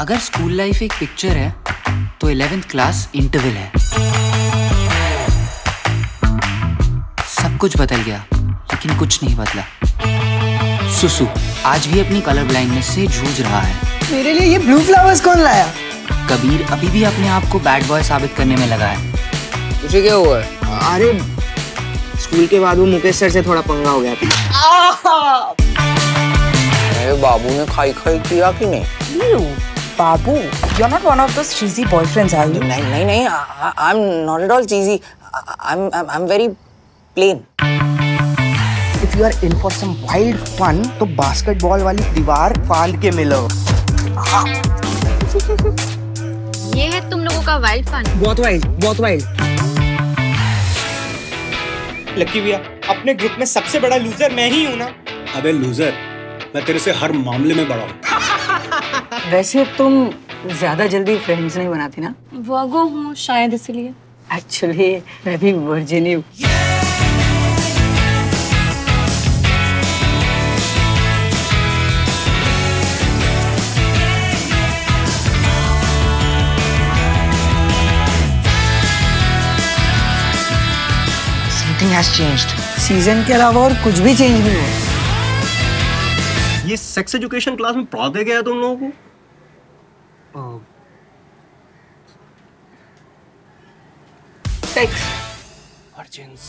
अगर school life एक picture है तो इलेवेंथ क्लास इंटरवल है। सब कुछ बदल गया लेकिन कुछ नहीं बदला। सुसु आज भी अपनी कलर ब्लाइंडनेस से जूझ रहा है। मेरे लिए ये ब्लू फ्लावर्स कौन लाया? कबीर अभी भी अपने आप को बैड बॉय साबित करने में लगा है। तुझे क्या हुआ है? अरे स्कूल के बाद वो मुकेश सर से थोड़ा पंगा हो गया था। बाबू ने खाई खाई किया कि नहीं। Babu, you're not one of those cheesy boyfriends, are you? नहीं नहीं नहीं I am not at all cheesy I am I am very plain if you are in for some wild fun तो बास्केटबॉल वाली दीवार फांद के मिलो। ये है तुम लोगों का वाइल्ड फन बहुत वाइल्ड बहुत वाइल्ड लकी भैया अपने ग्रुप में सबसे बड़ा लूजर मैं ही हूँ ना। अबे लूजर मैं तेरे से हर मामले में बड़ा हूँ। वैसे तुम ज़्यादा जल्दी फ्रेंड्स नहीं बनाती ना? वागो हूँ शायद इसलिए। एक्चुअली मैं भी वर्जिन ही समथिंग हैज़ चेंज्ड सीज़न के अलावा और कुछ भी चेंज नहीं हुआ। ये सेक्स एजुकेशन क्लास में पढ़ाते गया तुम लोगों को? सेक्स अर्जेंस